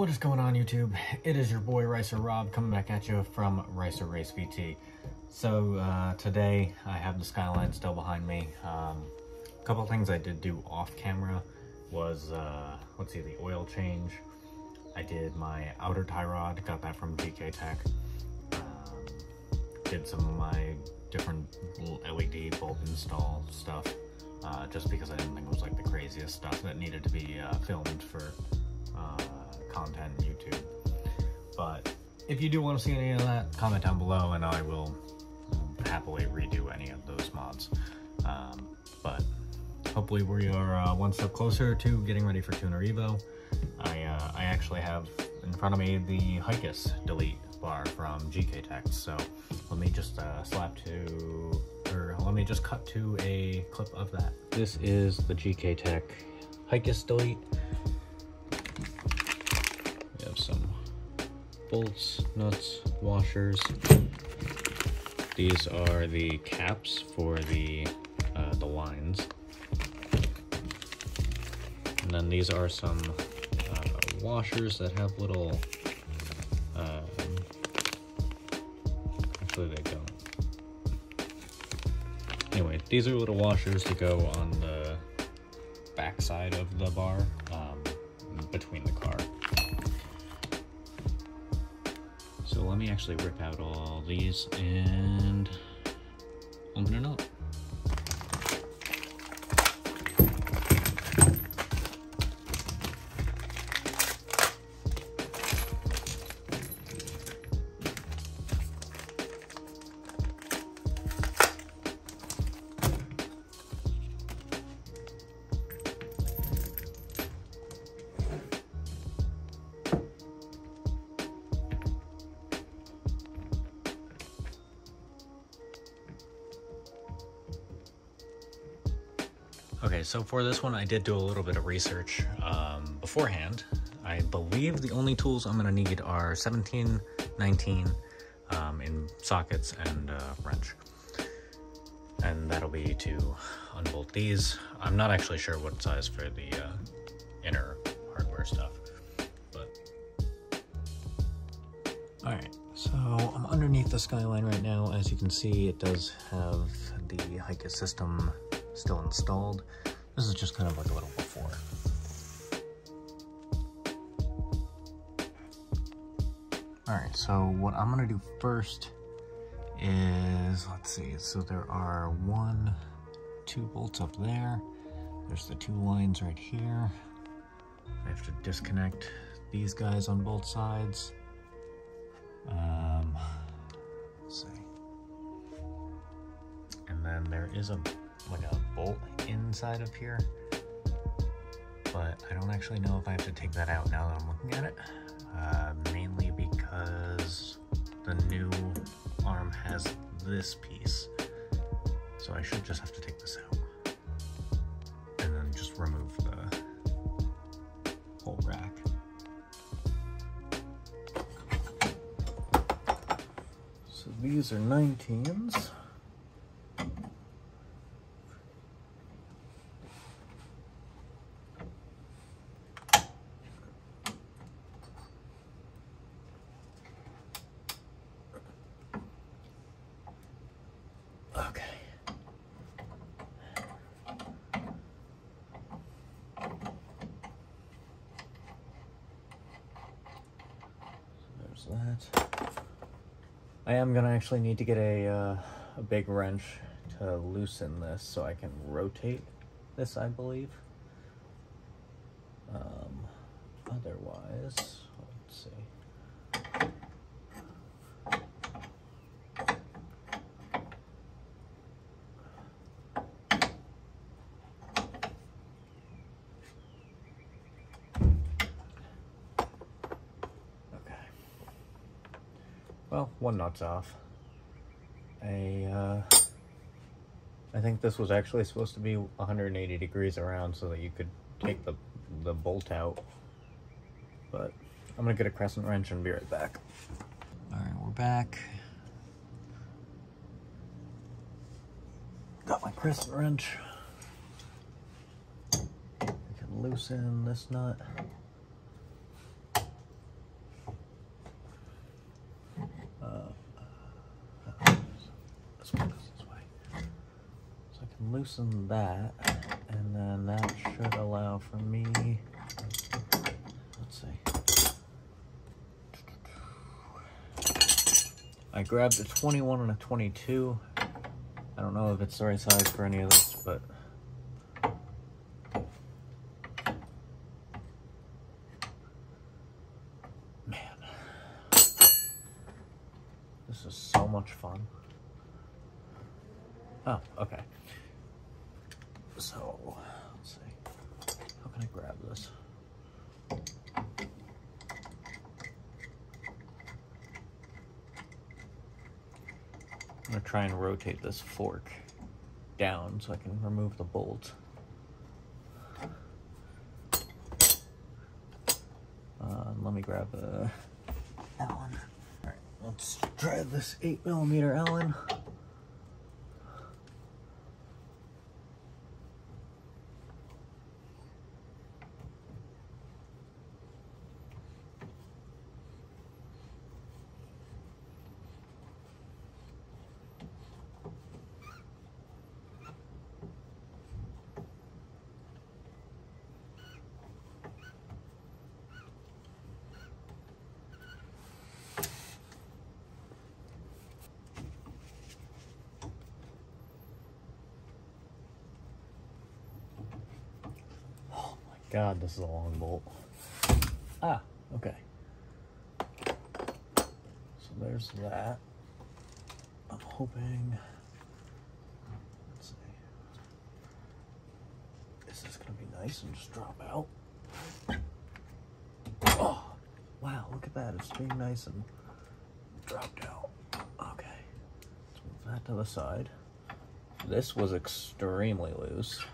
What is going on YouTube? It is your boy Ricer Rob coming back at you from Ricer Race VT. So uh, today I have the Skyline still behind me. Um, a couple things I did do off camera was, uh, let's see, the oil change. I did my outer tie rod, got that from GK Tech. Um, did some of my different LED bulb install stuff. Uh, just because I didn't think it was like the craziest stuff that needed to be uh, filmed for content on YouTube. But if you do want to see any of that, comment down below and I will happily redo any of those mods. Um, but hopefully we are uh, one step closer to getting ready for Tuner Evo. I, uh, I actually have in front of me the HICAS Delete bar from GK Tech, so let me just uh, slap to, or let me just cut to a clip of that. This is the GK Tech HICAS Delete bolts, nuts, washers. These are the caps for the uh, the lines. And then these are some uh, washers that have little, um, actually they don't. Anyway, these are little washers to go on the back side of the bar actually rip out all these and open it up. For this one, I did do a little bit of research um, beforehand. I believe the only tools I'm gonna need are 17, 19 um, in sockets and uh, wrench. And that'll be to unbolt these. I'm not actually sure what size for the uh, inner hardware stuff, but. All right, so I'm underneath the Skyline right now. As you can see, it does have the HICAS system still installed. This is just kind of like a little before. Alright, so what I'm gonna do first is, let's see, so there are one, two bolts up there. There's the two lines right here. I have to disconnect these guys on both sides. Um, see. And then there is a like a bolt inside of here. But I don't actually know if I have to take that out now that I'm looking at it. Uh, mainly because the new arm has this piece. So I should just have to take this out. And then just remove the whole rack. So these are 19s. That. I am gonna actually need to get a, uh, a big wrench to loosen this so I can rotate this, I believe. Um, otherwise, let's see. Well, one nut's off. I, uh, I think this was actually supposed to be 180 degrees around so that you could take the, the bolt out. But I'm gonna get a crescent wrench and be right back. All right, we're back. Got my crescent wrench. I can loosen this nut. Loosen that, and then that should allow for me, let's see. I grabbed a 21 and a 22. I don't know if it's the right size for any of this, but man, this is so much fun. Oh, okay. So, let's see. How can I grab this? I'm gonna try and rotate this fork down so I can remove the bolt. Uh, let me grab a Allen. All right, let's try this eight millimeter Allen. God, this is a long bolt. Ah, okay. So there's that. I'm hoping. Let's see. Is gonna be nice and just drop out? Oh, wow! Look at that. It's being nice and dropped out. Okay. Let's move that to the side. This was extremely loose.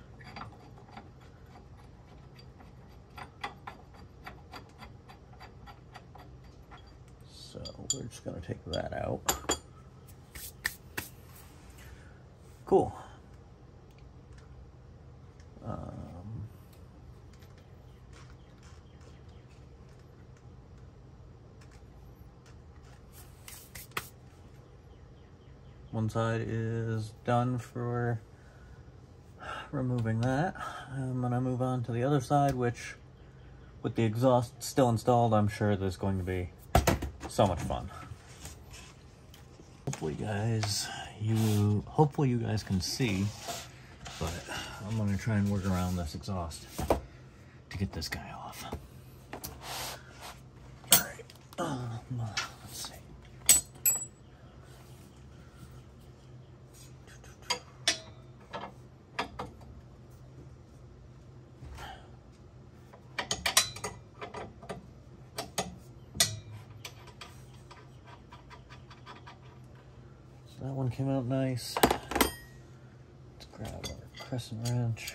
We're just going to take that out. Cool. Um, one side is done for removing that. I'm going to move on to the other side, which with the exhaust still installed, I'm sure there's going to be so much fun. Hopefully guys, you, hopefully you guys can see, but I'm gonna try and work around this exhaust to get this guy off. All right, um, let's see. That one came out nice. Let's grab our crescent wrench.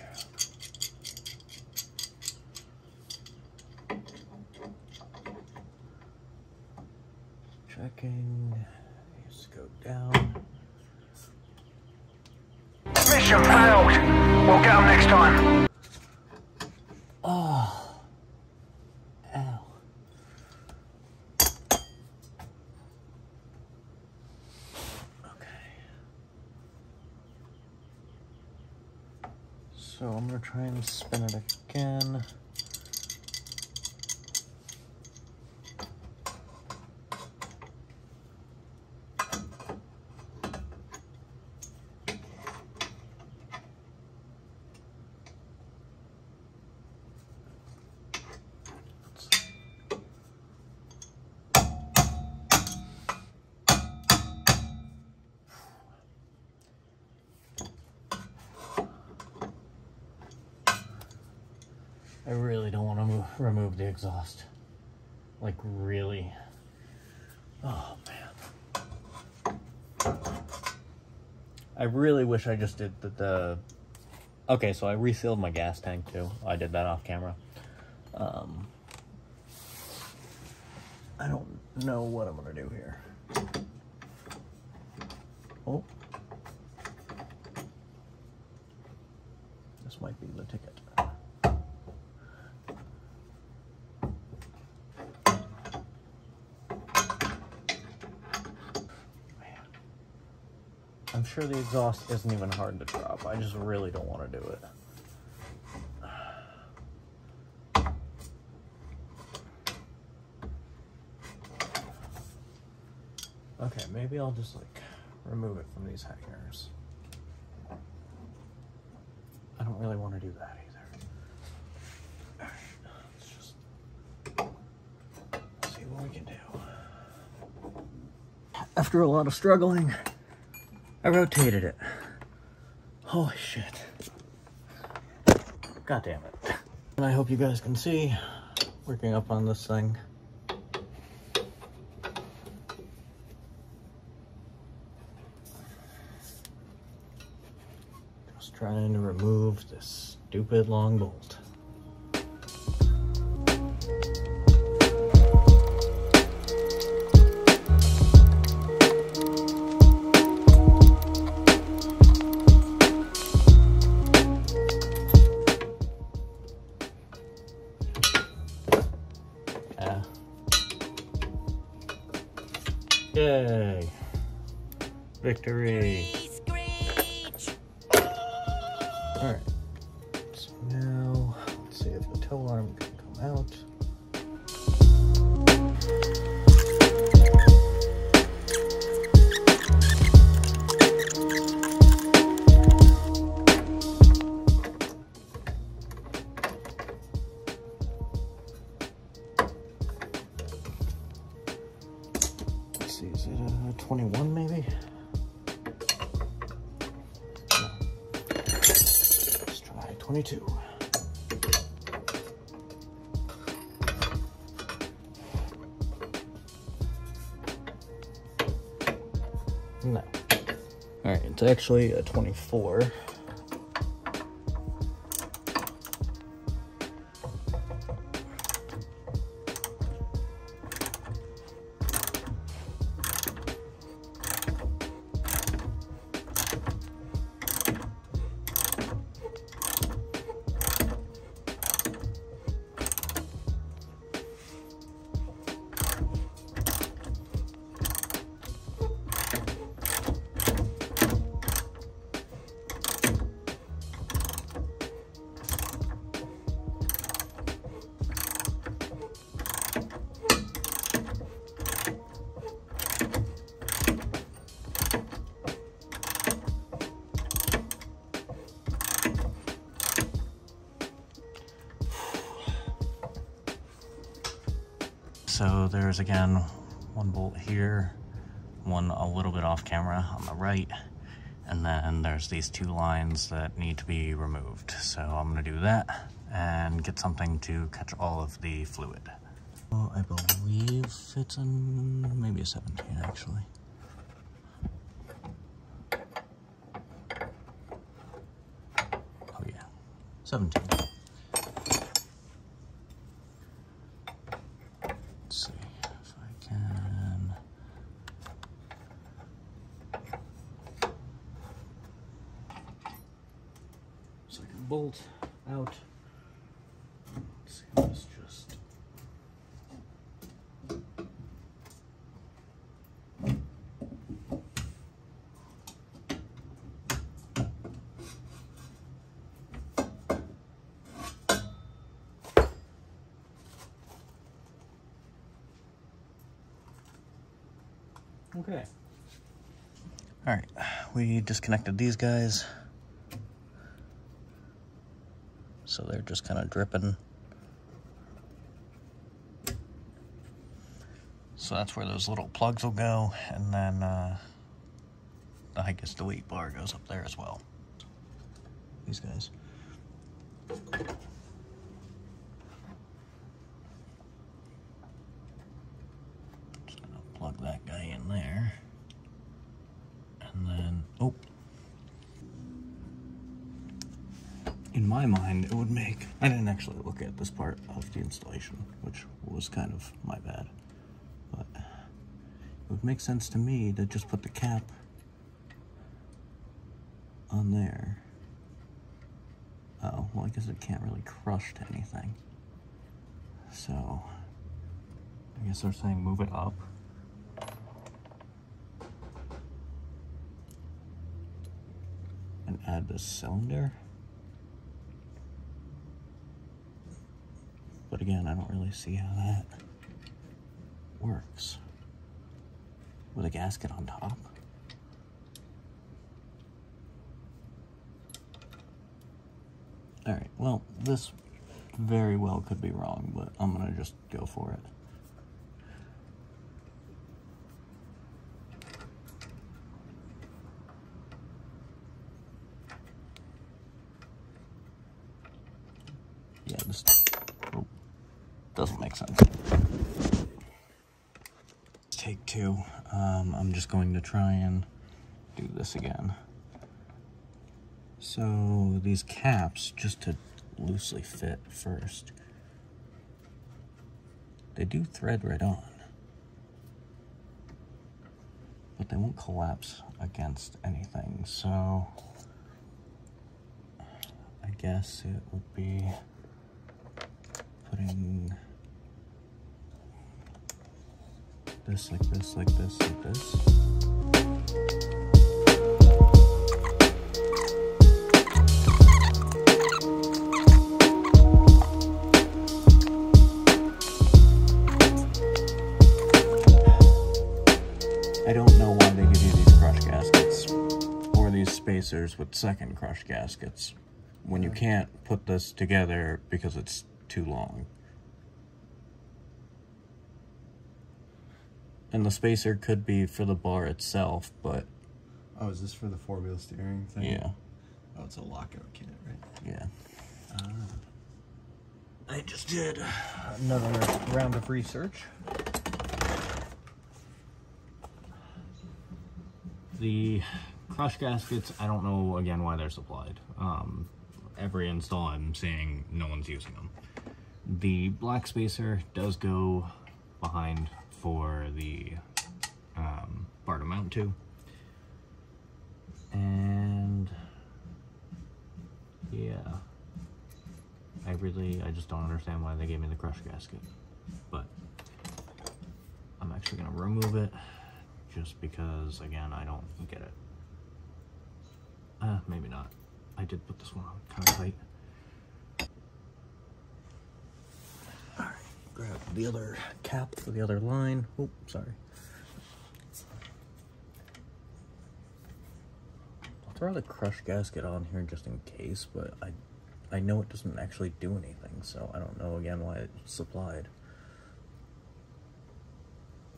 So I'm gonna try and spin it again. I really don't want to move, remove the exhaust. Like, really. Oh, man. I really wish I just did the, the... Okay, so I refilled my gas tank, too. I did that off camera. Um, I don't know what I'm going to do here. Oh. This might be the ticket. I'm sure the exhaust isn't even hard to drop. I just really don't want to do it. Okay, maybe I'll just like remove it from these hangers. I don't really want to do that either. Alright, let's just see what we can do. After a lot of struggling, I rotated it. Holy shit. God damn it. And I hope you guys can see working up on this thing. Just trying to remove this stupid long bolt. Yay. Victory. Alright. So No. Alright, it's actually a 24. So there's again one bolt here, one a little bit off camera on the right, and then there's these two lines that need to be removed. So I'm gonna do that and get something to catch all of the fluid. Well, I believe it's in maybe a 17 actually. Oh yeah, 17. Let's see if I can. Second bolt out. Let's see if this just. Okay. All right, we disconnected these guys. So they're just kind of dripping. So that's where those little plugs will go, and then uh, the I guess delete bar goes up there as well. These guys. Just gonna plug that guy in there. And then, oh. In my mind, it would make, I didn't actually look at this part of the installation, which was kind of my bad. Would make sense to me to just put the cap on there. Oh, well, I guess it can't really crush to anything. So, I guess they're saying move it up. And add the cylinder. But again, I don't really see how that works. With a gasket on top. Alright, well, this very well could be wrong, but I'm gonna just go for it. Yeah, this oh, doesn't make sense. Take two. Um, I'm just going to try and do this again. So these caps, just to loosely fit first, they do thread right on. But they won't collapse against anything, so I guess it would be putting this like this, like this, like this. I don't know why they give you these crush gaskets or these spacers with second crush gaskets when you can't put this together because it's too long. And the spacer could be for the bar itself, but Oh, is this for the four wheel steering thing? yeah, Oh, it's a lockout kit, right? yeah. I just did another round of research. The crush gaskets, I don't know again why they're supplied. Um, every install I'm seeing no one's using them. The black spacer does go behind for the um, bar to mount to. And yeah, I really, I just don't understand why they gave me the crush gasket. But I'm actually gonna remove it just because, again, I don't get it. Uh, maybe not. I did put this one on kind of tight. Alright, grab the other cap for the other line. Oh, sorry. Throw the crush gasket on here just in case, but I I know it doesn't actually do anything, so I don't know again why it's supplied.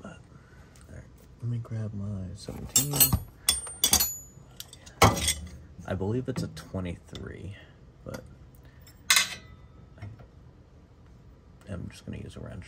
But, alright, let me grab my 17. I believe it's a 23, but I'm just going to use a wrench.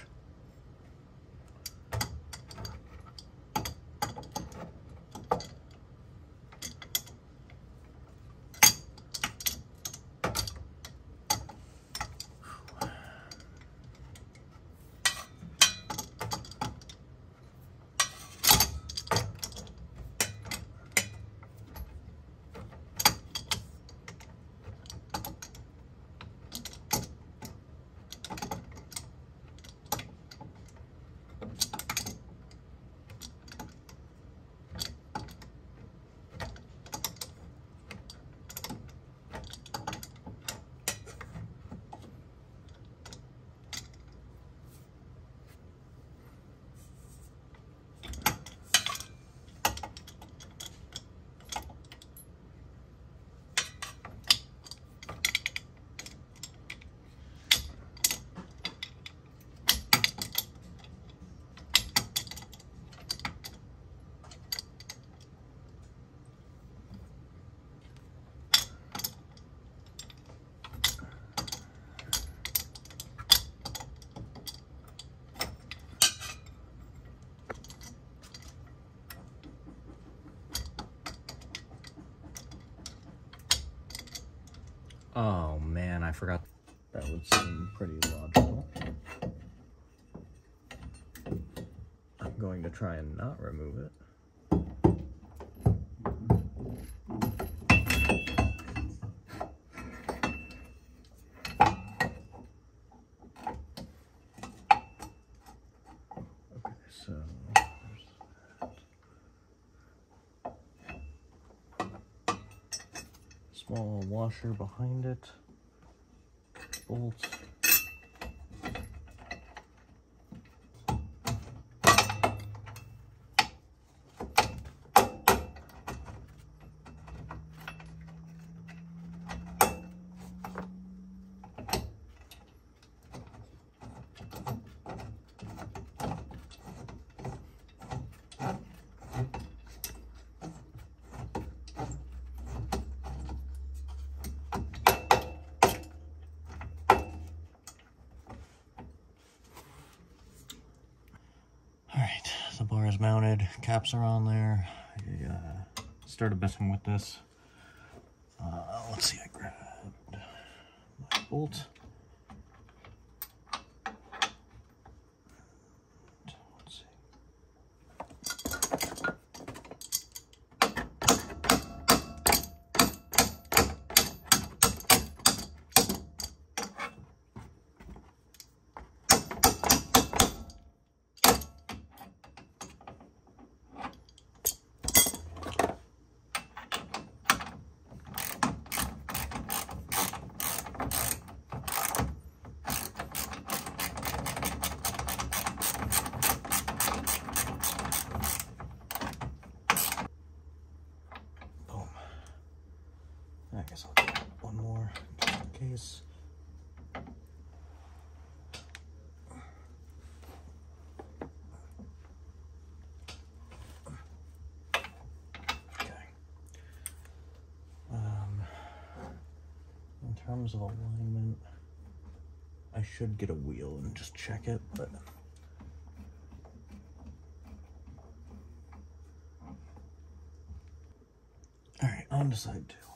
Oh man, I forgot. That would seem pretty logical. I'm going to try and not remove it. Small washer behind it. Bolts. All right, the bar is mounted, caps are on there. I uh, started messing with this. Uh, let's see, I grabbed my bolt. Let's see. Boom. I guess I'll get one more just in case. Okay. Um, in terms of alignment, I should get a wheel and just check it, but. All right, on to side two.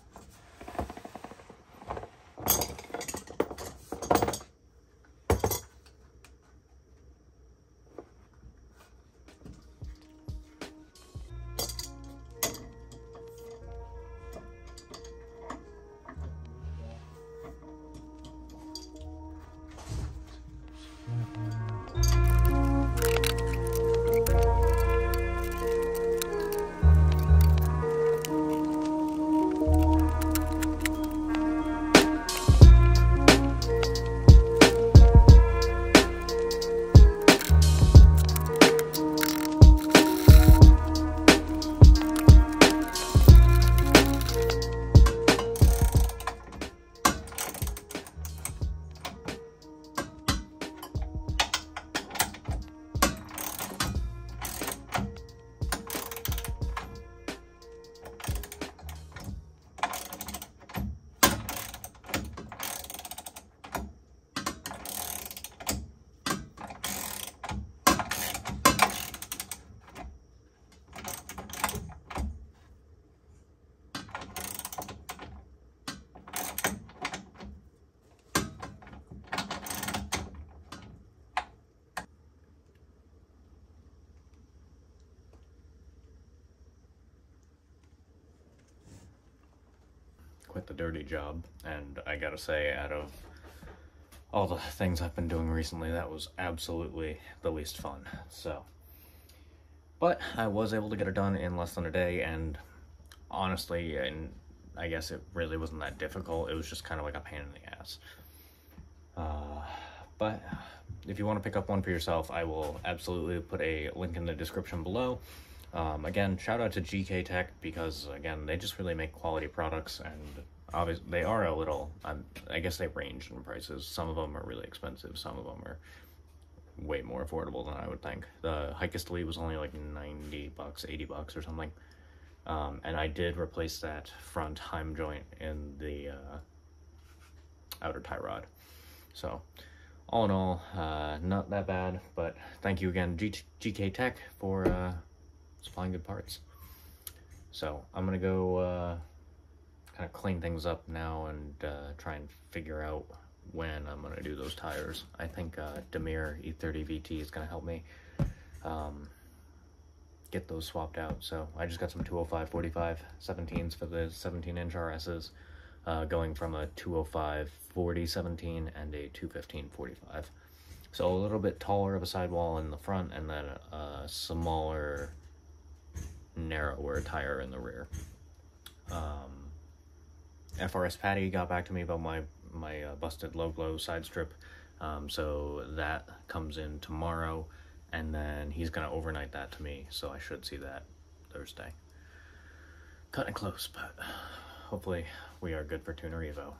The dirty job. And I gotta say, out of all the things I've been doing recently, that was absolutely the least fun. So, but I was able to get it done in less than a day, and honestly, and I guess it really wasn't that difficult. It was just kind of like a pain in the ass. Uh, but if you want to pick up one for yourself, I will absolutely put a link in the description below. Um, again, shout out to GK Tech because again they just really make quality products and obviously they are a little. Um, I guess they range in prices. Some of them are really expensive. Some of them are way more affordable than I would think. The HICAS Delete was only like ninety bucks, eighty bucks or something. Um, and I did replace that front Heim joint in the uh, outer tie rod. So, all in all, uh, not that bad. But thank you again, G- GK Tech, for uh, supplying good parts. So I'm gonna go uh, kind of clean things up now and uh, try and figure out when I'm gonna do those tires. I think uh, Demir E30 VT is gonna help me um, get those swapped out. So I just got some 205 45 17s for the 17 inch RSs, uh, going from a 205 40 17 and a 215 45. So a little bit taller of a sidewall in the front and then a smaller narrower tire in the rear. Um, FRS Patty got back to me about my my uh, busted low glow side strip, um, so that comes in tomorrow, and then he's gonna overnight that to me, so I should see that Thursday. Cutting close, but hopefully we are good for Tuner Evo.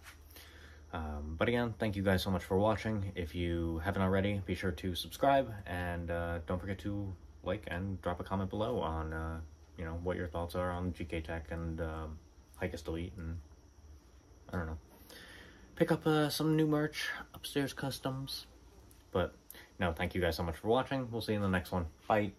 Um, but again, thank you guys so much for watching. If you haven't already, be sure to subscribe and uh, don't forget to like and drop a comment below on uh, you know what your thoughts are on GK Tech and um, Elite and I don't know. Pick up uh, some new merch, upstairs customs. But no, thank you guys so much for watching. We'll see you in the next one. Bye.